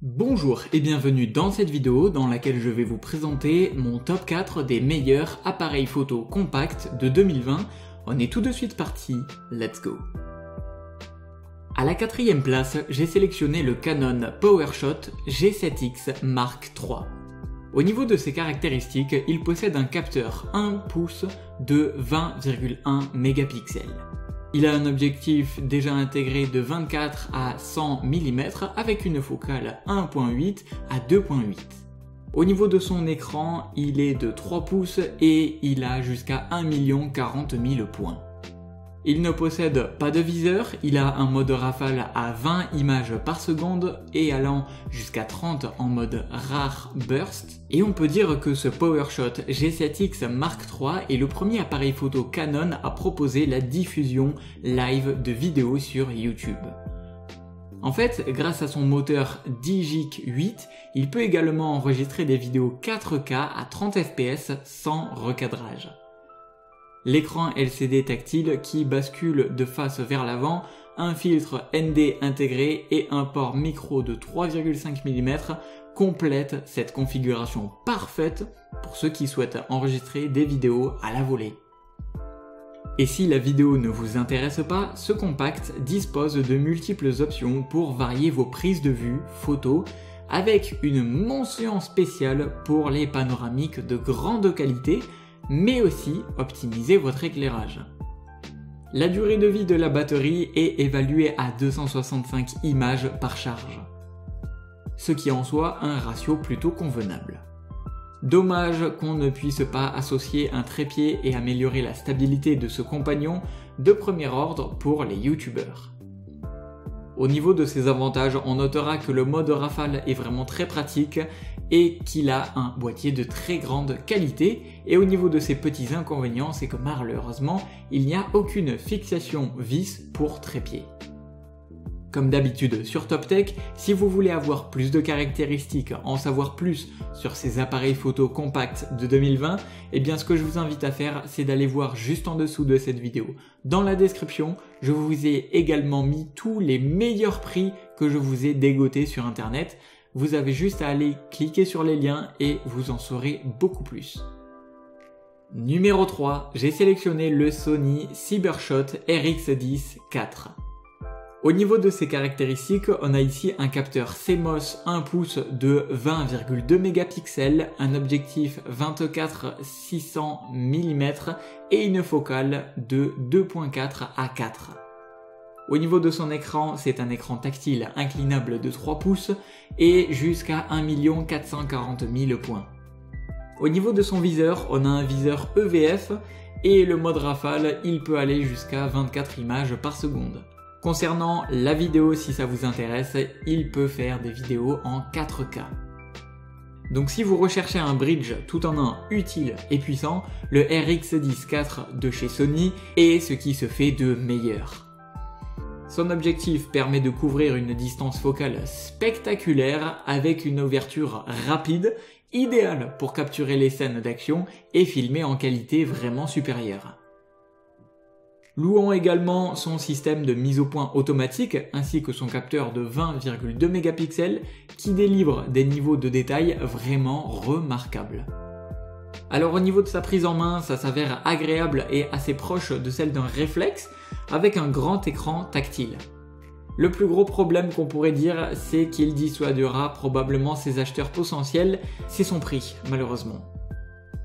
Bonjour et bienvenue dans cette vidéo dans laquelle je vais vous présenter mon top 4 des meilleurs appareils photo compacts de 2020. On est tout de suite parti, let's go À la quatrième place, j'ai sélectionné le Canon PowerShot G7X Mark III. Au niveau de ses caractéristiques, il possède un capteur 1 pouce de 20,1 mégapixels. Il a un objectif déjà intégré de 24 à 100 mm avec une focale 1.8 à 2.8. Au niveau de son écran, il est de 3 pouces et il a jusqu'à 1 40 000 points. Il ne possède pas de viseur, il a un mode rafale à 20 images par seconde et allant jusqu'à 30 en mode rare burst. Et on peut dire que ce PowerShot G7X Mark III est le premier appareil photo Canon à proposer la diffusion live de vidéos sur YouTube. En fait, grâce à son moteur Digic 8, il peut également enregistrer des vidéos 4K à 30 fps sans recadrage l'écran LCD tactile qui bascule de face vers l'avant, un filtre ND intégré et un port micro de 3,5 mm complètent cette configuration parfaite pour ceux qui souhaitent enregistrer des vidéos à la volée. Et si la vidéo ne vous intéresse pas, ce compact dispose de multiples options pour varier vos prises de vue photos avec une mention spéciale pour les panoramiques de grande qualité mais aussi optimiser votre éclairage. La durée de vie de la batterie est évaluée à 265 images par charge, ce qui en soit un ratio plutôt convenable. Dommage qu'on ne puisse pas associer un trépied et améliorer la stabilité de ce compagnon de premier ordre pour les youtubeurs. Au niveau de ses avantages, on notera que le mode rafale est vraiment très pratique et qu'il a un boîtier de très grande qualité. Et au niveau de ses petits inconvénients, c'est que malheureusement, il n'y a aucune fixation vis pour trépied. Comme d'habitude sur TopTech, si vous voulez avoir plus de caractéristiques, en savoir plus sur ces appareils photo compacts de 2020, eh bien ce que je vous invite à faire, c'est d'aller voir juste en dessous de cette vidéo. Dans la description, je vous ai également mis tous les meilleurs prix que je vous ai dégotés sur internet. Vous avez juste à aller cliquer sur les liens et vous en saurez beaucoup plus. Numéro 3, j'ai sélectionné le Sony Cybershot RX10 IV. Au niveau de ses caractéristiques, on a ici un capteur CMOS 1 pouce de 20,2 mégapixels, un objectif 24-600 mm et une focale de 2.4 à 4. Au niveau de son écran, c'est un écran tactile inclinable de 3 pouces et jusqu'à 1 440 000 points. Au niveau de son viseur, on a un viseur EVF et le mode rafale, il peut aller jusqu'à 24 images par seconde. Concernant la vidéo, si ça vous intéresse, il peut faire des vidéos en 4K. Donc si vous recherchez un bridge tout en un utile et puissant, le RX10 IV de chez Sony est ce qui se fait de meilleur. Son objectif permet de couvrir une distance focale spectaculaire avec une ouverture rapide, idéale pour capturer les scènes d'action et filmer en qualité vraiment supérieure. Louons également son système de mise au point automatique ainsi que son capteur de 20,2 mégapixels qui délivre des niveaux de détail vraiment remarquables. Alors au niveau de sa prise en main, ça s'avère agréable et assez proche de celle d'un réflexe avec un grand écran tactile. Le plus gros problème qu'on pourrait dire, c'est qu'il dissuadera probablement ses acheteurs potentiels, c'est son prix, malheureusement.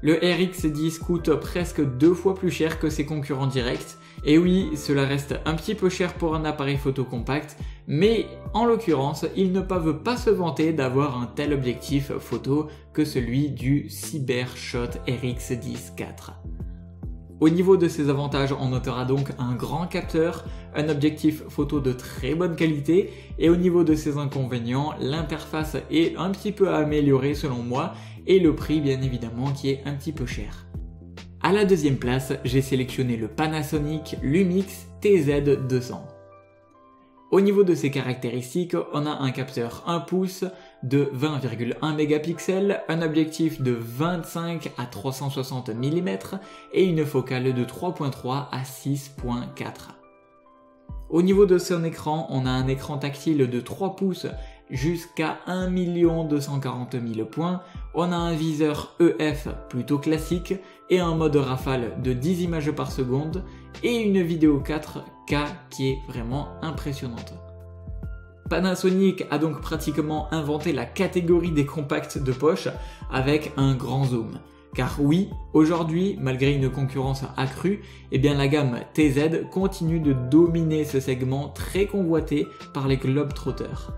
Le RX10 coûte presque deux fois plus cher que ses concurrents directs. Et oui, cela reste un petit peu cher pour un appareil photo compact, mais en l'occurrence, ils ne peuvent pas se vanter d'avoir un tel objectif photo que celui du Cybershot RX10 IV. Au niveau de ses avantages, on notera donc un grand capteur, un objectif photo de très bonne qualité, et au niveau de ses inconvénients, l'interface est un petit peu améliorée selon moi, et le prix bien évidemment qui est un petit peu cher. À la deuxième place, j'ai sélectionné le Panasonic Lumix TZ200. Au niveau de ses caractéristiques, on a un capteur 1 pouce de 20,1 mégapixels, un objectif de 25 à 360 mm et une focale de 3.3 à 6.4. Au niveau de son écran, on a un écran tactile de 3 pouces jusqu'à 1 240 000 points, on a un viseur EF plutôt classique et un mode rafale de 10 images par seconde et une vidéo 4K qui est vraiment impressionnante. Panasonic a donc pratiquement inventé la catégorie des compacts de poche avec un grand zoom. Car oui, aujourd'hui, malgré une concurrence accrue, eh bien la gamme TZ continue de dominer ce segment très convoité par les globetrotters.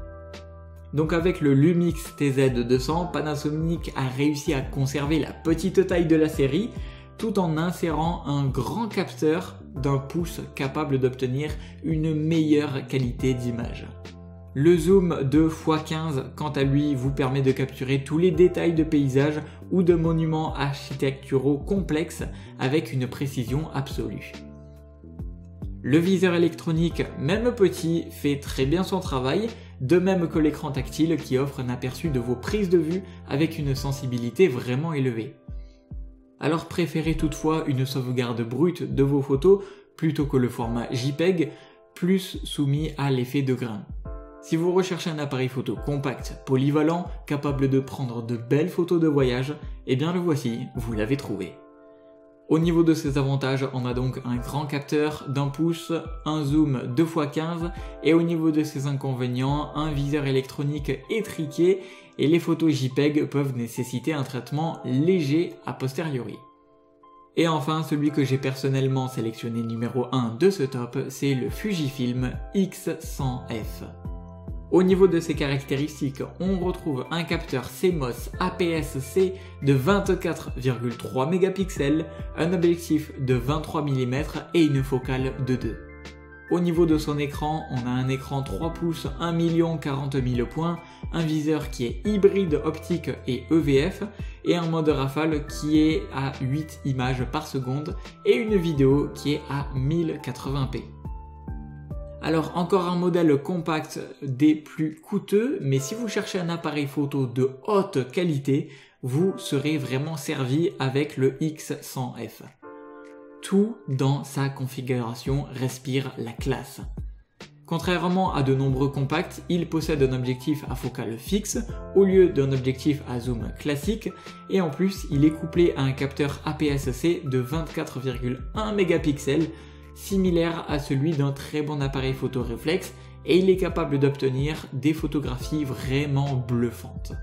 Donc avec le Lumix TZ200, Panasonic a réussi à conserver la petite taille de la série tout en insérant un grand capteur d'un pouce capable d'obtenir une meilleure qualité d'image. Le zoom de x15, quant à lui, vous permet de capturer tous les détails de paysages ou de monuments architecturaux complexes avec une précision absolue. Le viseur électronique, même petit, fait très bien son travail, de même que l'écran tactile qui offre un aperçu de vos prises de vue avec une sensibilité vraiment élevée. Alors préférez toutefois une sauvegarde brute de vos photos plutôt que le format JPEG, plus soumis à l'effet de grain. Si vous recherchez un appareil photo compact, polyvalent, capable de prendre de belles photos de voyage, eh bien le voici, vous l'avez trouvé. Au niveau de ses avantages, on a donc un grand capteur d'un pouce, un zoom 2x15 et au niveau de ses inconvénients, un viseur électronique étriqué et les photos JPEG peuvent nécessiter un traitement léger a posteriori. Et enfin, celui que j'ai personnellement sélectionné numéro 1 de ce top, c'est le Fujifilm X100F. Au niveau de ses caractéristiques, on retrouve un capteur CMOS APS-C de 24,3 mégapixels, un objectif de 23 mm et une focale de 2. Au niveau de son écran, on a un écran 3 pouces 1 40 000 points, un viseur qui est hybride optique et EVF et un mode rafale qui est à 8 images par seconde et une vidéo qui est à 1080p. Alors encore un modèle compact des plus coûteux, mais si vous cherchez un appareil photo de haute qualité, vous serez vraiment servi avec le X100F. Tout dans sa configuration respire la classe. Contrairement à de nombreux compacts, il possède un objectif à focale fixe au lieu d'un objectif à zoom classique et en plus il est couplé à un capteur APS-C de 24,1 mégapixels similaire à celui d'un très bon appareil photo réflexe et il est capable d'obtenir des photographies vraiment bluffantes.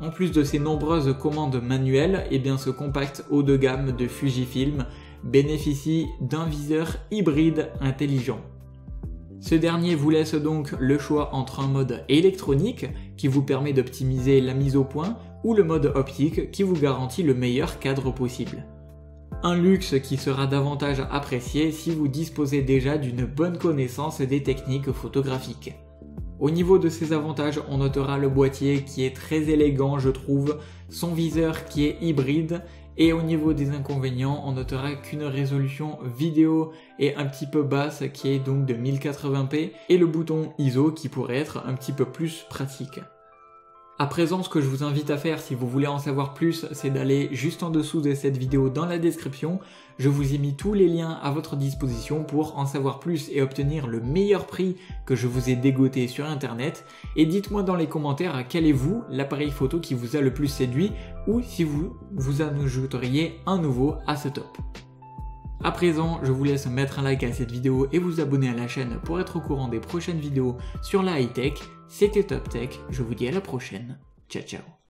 En plus de ses nombreuses commandes manuelles, et eh bien ce compact haut de gamme de Fujifilm bénéficie d'un viseur hybride intelligent. Ce dernier vous laisse donc le choix entre un mode électronique qui vous permet d'optimiser la mise au point ou le mode optique qui vous garantit le meilleur cadre possible. Un luxe qui sera davantage apprécié si vous disposez déjà d'une bonne connaissance des techniques photographiques. Au niveau de ses avantages, on notera le boîtier qui est très élégant je trouve, son viseur qui est hybride et au niveau des inconvénients, on notera qu'une résolution vidéo est un petit peu basse qui est donc de 1080p et le bouton ISO qui pourrait être un petit peu plus pratique. À présent, ce que je vous invite à faire si vous voulez en savoir plus, c'est d'aller juste en dessous de cette vidéo dans la description. Je vous ai mis tous les liens à votre disposition pour en savoir plus et obtenir le meilleur prix que je vous ai dégoté sur internet. Et dites-moi dans les commentaires quel est vous l'appareil photo qui vous a le plus séduit ou si vous vous en ajouteriez un nouveau à ce top. À présent, je vous laisse mettre un like à cette vidéo et vous abonner à la chaîne pour être au courant des prochaines vidéos sur la high-tech. C'était Top Tech, je vous dis à la prochaine. Ciao ciao